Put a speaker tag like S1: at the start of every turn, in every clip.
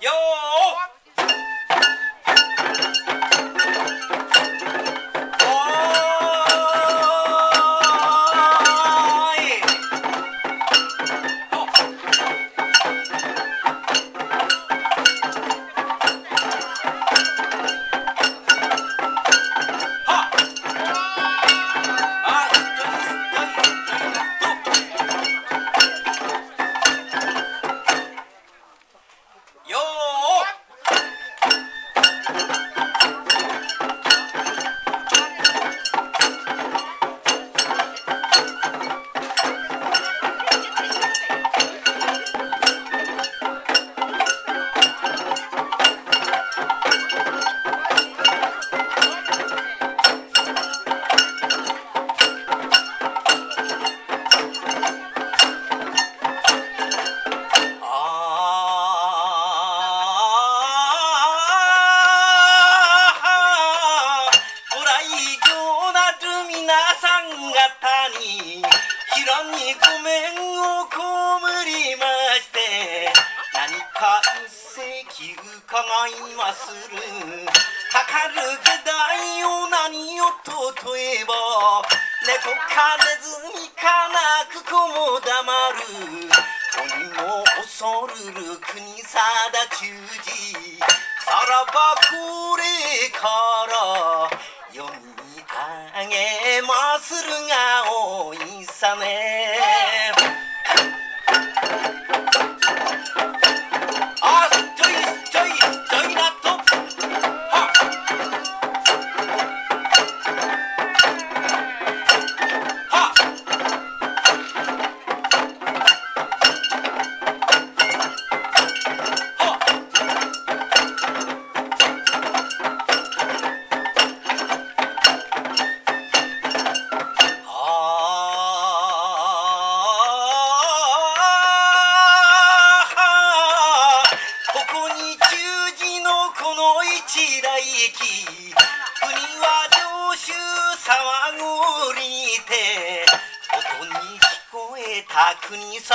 S1: 여. にごめんをこむりまして何か一席伺いまする。かかる下代を何をととえば猫かネズミかなく子も黙る。鬼も恐るる国定忠治。さらばこれから読み上げまするがおいさね騒ぐりて音に聞こえた国定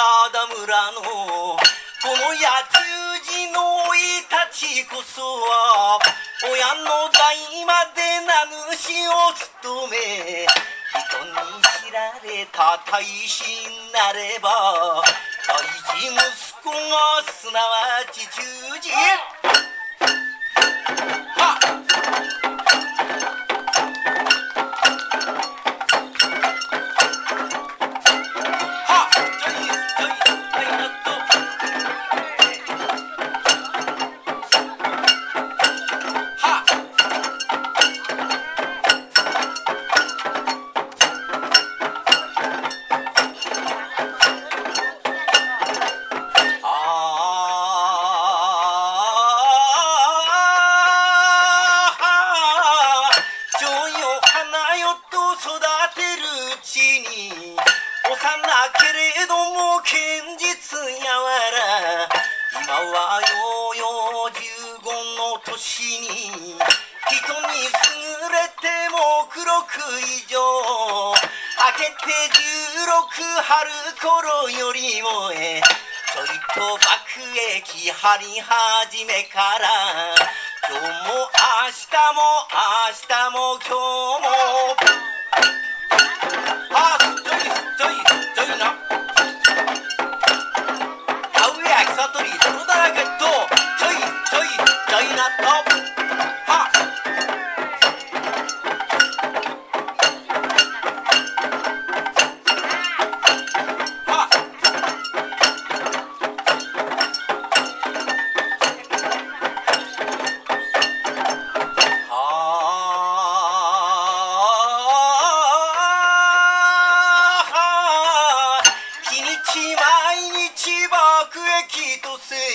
S1: 村のこの八字のいたちこそは親の代まで名主を務め人に知られた大使になれば大事息子がすなわち忠実はっ！Thank you. に幼けれども堅実やわら今はようよう15の年に人に優れても黒く以上明けて16春頃よりもえちょいと爆撃張り始めから今日も明日も明日も今日も pass，交易交易交易。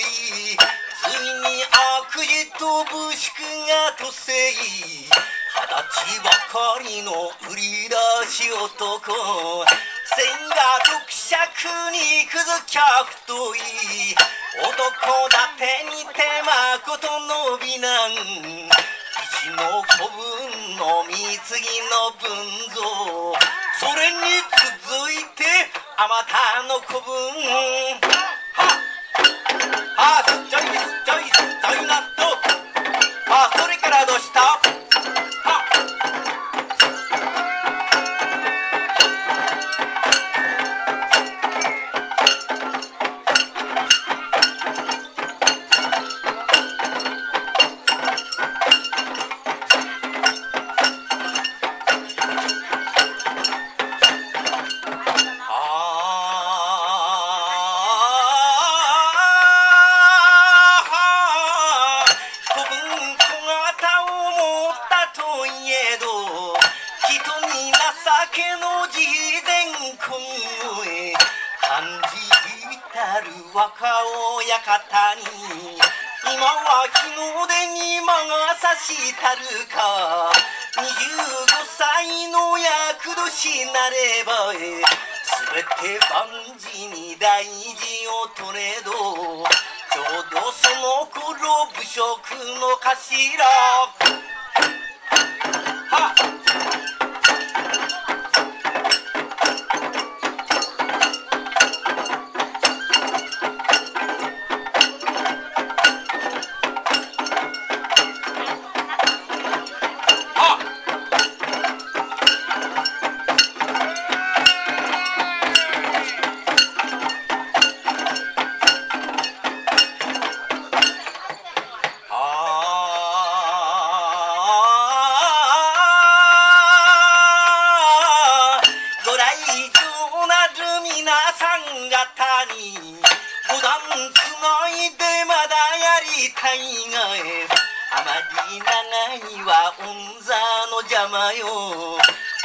S1: ついに悪意と武士がとせい。二十歳ばかりの売り出し男千が特尺にくずキャフトい男だてにてまことの美男一の古文の貢ぎの文像それに続いてあまたの古文感じたる若親方に。今は日の出に魔が差したるか。25歳の厄年なればすべて万事に大事を取れど。ちょうどその頃武職の頭。はっ。に。五段つないでまだやりたいがえ。あまり長いは恩座の邪魔よ。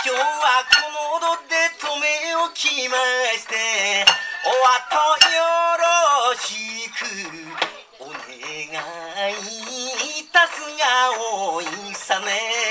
S1: 今日はこの度で止めおきまして。お後よろしく。お願いいたすがおいさね